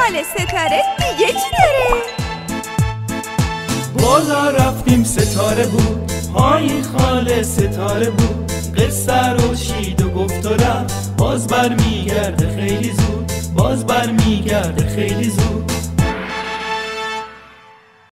خاله ستاره دیگه چی داره؟ بالا رفتیم ستاره بود پای خاله ستاره بود قصه رو شید و گفت و رفت باز بر میگرده خیلی زود باز بر میگرده خیلی زود